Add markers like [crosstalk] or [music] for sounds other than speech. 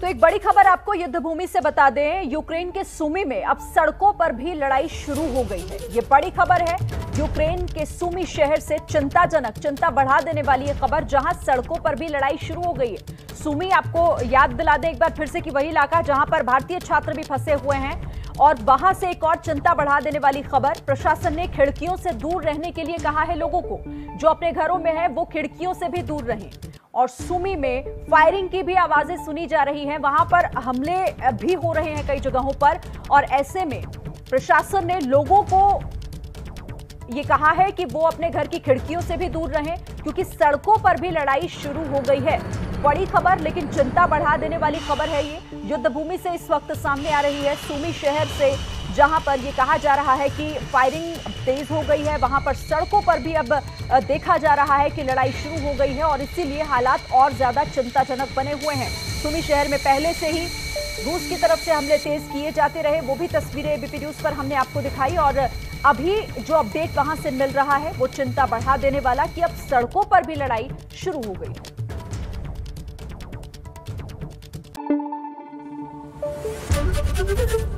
तो एक बड़ी खबर आपको युद्ध भूमि से बता दें, यूक्रेन के सुमी में अब सड़कों पर भी लड़ाई शुरू हो गई है। ये बड़ी खबर है। यूक्रेन के सुमी शहर से चिंताजनक, चिंता बढ़ा देने वाली ये खबर, जहाँ सड़कों पर भी लड़ाई शुरू हो गई है। सुमी आपको याद दिला दें एक बार फिर से कि वही इलाका जहाँ पर भारतीय छात्र भी फंसे हुए हैं। और वहाँ से एक और चिंता बढ़ा देने वाली खबर, प्रशासन ने खिड़कियों से दूर रहने के लिए कहा है लोगों को, जो अपने घरों में है, वो खिड़कियों से भी दूर रहें। और सुमी में फायरिंग की भी आवाज़ें सुनी जा रही हैं। वहाँ पर हमले भी हो रहे हैं कई जगहों पर और ऐसे में प्रशासन ने लोगों को ये कहा है कि वो अपने घर की खिड़कियों से भी दूर रहें, क्योंकि सड़कों पर भी लड़ाई शुरू हो गई है। बड़ी खबर, लेकिन चिंता बढ़ा देने वाली खबर है ये। युद्ध भूमि से इस वक्त सामने आ रही है सुमी शहर से। जहाँ पर ये कहा जा रहा है कि फायरिंग तेज हो गई है, वहाँ पर सड़कों पर भी अब देखा जा रहा है कि लड़ाई शुरू हो गई है और इसीलिए हालात और ज़्यादा चिंताजनक बने हुए हैं। सुमी शहर में पहले से ही रूस की तरफ़ से हमले तेज किए जाते रहे, वो भी तस्वीरें एबीपी न्यूज़ पर हमने आपको दिखाई और अभी जो अपडेट वहाँ से मिल रहा है, वो चिंता बढ़ा देने वाला कि अब सड़कों पर भी लड़ाई शुरू हो गई है। [laughs]